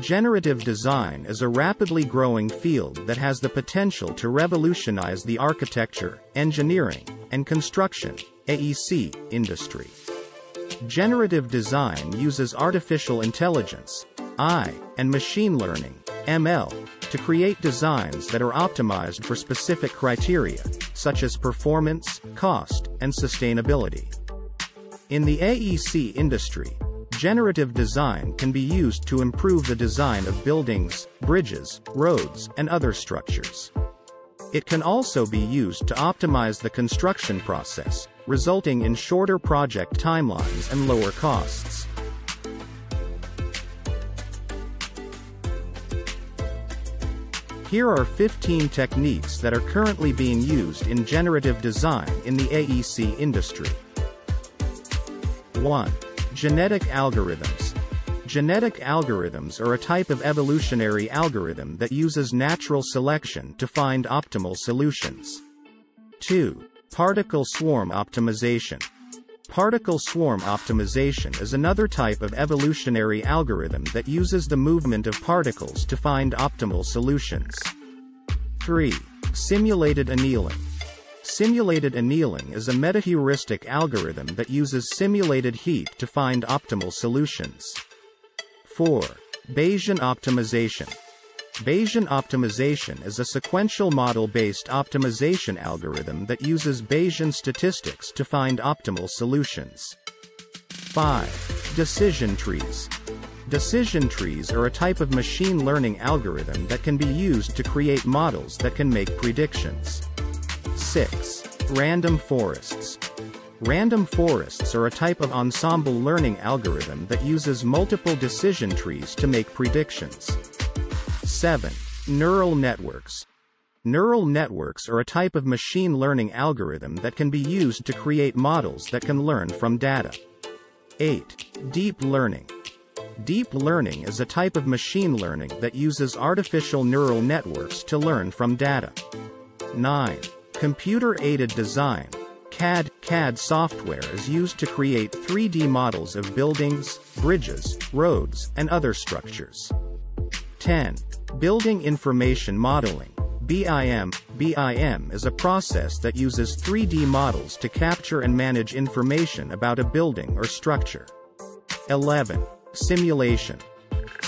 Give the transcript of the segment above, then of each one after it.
Generative design is a rapidly growing field that has the potential to revolutionize the architecture, engineering, and construction AEC, industry. Generative design uses artificial intelligence AI, and machine learning ML, to create designs that are optimized for specific criteria, such as performance, cost, and sustainability. In the AEC industry, Generative design can be used to improve the design of buildings, bridges, roads, and other structures. It can also be used to optimize the construction process, resulting in shorter project timelines and lower costs. Here are 15 techniques that are currently being used in generative design in the AEC industry. 1. Genetic algorithms. Genetic algorithms are a type of evolutionary algorithm that uses natural selection to find optimal solutions. 2. Particle swarm optimization. Particle swarm optimization is another type of evolutionary algorithm that uses the movement of particles to find optimal solutions. 3. Simulated annealing. Simulated annealing is a metaheuristic algorithm that uses simulated heat to find optimal solutions. 4. Bayesian optimization. Bayesian optimization is a sequential model-based optimization algorithm that uses Bayesian statistics to find optimal solutions. 5. Decision trees. Decision trees are a type of machine learning algorithm that can be used to create models that can make predictions. 6. Random forests. Random forests are a type of ensemble learning algorithm that uses multiple decision trees to make predictions. 7. Neural networks. Neural networks are a type of machine learning algorithm that can be used to create models that can learn from data. 8. Deep learning. Deep learning is a type of machine learning that uses artificial neural networks to learn from data. 9. Computer-aided design. CAD, CAD software is used to create 3D models of buildings, bridges, roads, and other structures. 10. Building Information Modeling. BIM, BIM is a process that uses 3D models to capture and manage information about a building or structure. 11. Simulation.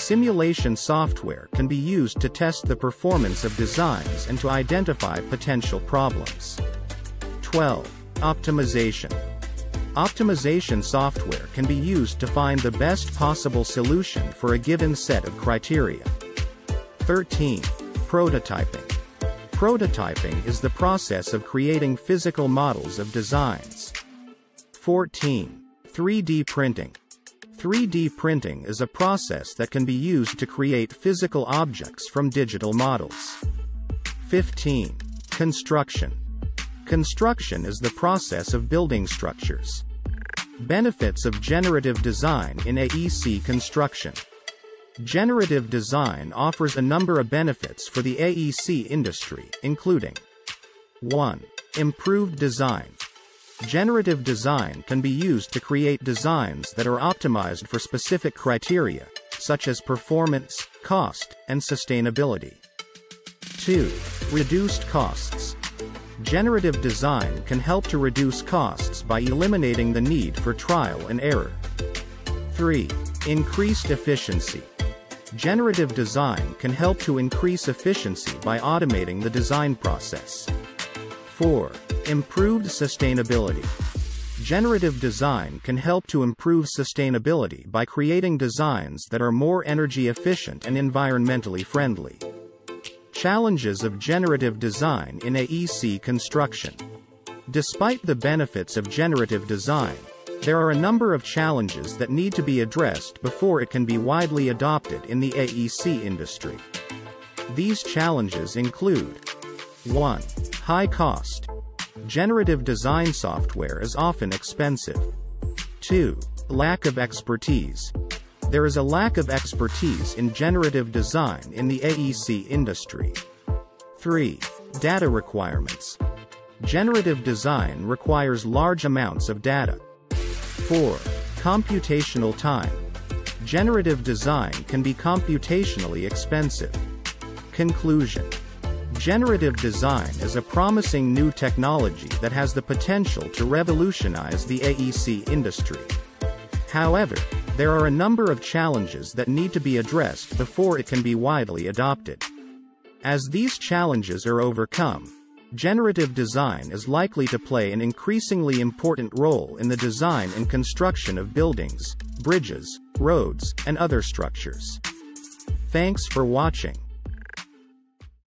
Simulation software can be used to test the performance of designs and to identify potential problems. 12. Optimization. Optimization software can be used to find the best possible solution for a given set of criteria. 13. Prototyping. Prototyping is the process of creating physical models of designs. 14. 3D printing. 3D printing is a process that can be used to create physical objects from digital models. 15. Construction. Construction is the process of building structures. Benefits of generative design in AEC construction. Generative design offers a number of benefits for the AEC industry, including 1. Improved design. Generative design can be used to create designs that are optimized for specific criteria, such as performance, cost, and sustainability. 2. Reduced costs. Generative design can help to reduce costs by eliminating the need for trial and error. 3. Increased efficiency. Generative design can help to increase efficiency by automating the design process. 4. Improved sustainability. Generative design can help to improve sustainability by creating designs that are more energy efficient and environmentally friendly. Challenges of generative design in AEC construction. Despite the benefits of generative design, there are a number of challenges that need to be addressed before it can be widely adopted in the AEC industry. These challenges include 1. High cost. Generative design software is often expensive. 2. Lack of expertise. There is a lack of expertise in generative design in the AEC industry. 3. Data requirements. Generative design requires large amounts of data. 4. Computational time. generative design can be computationally expensive. Conclusion. Generative design is a promising new technology that has the potential to revolutionize the AEC industry. However, there are a number of challenges that need to be addressed before it can be widely adopted. As these challenges are overcome, generative design is likely to play an increasingly important role in the design and construction of buildings, bridges, roads, and other structures. Thanks for watching.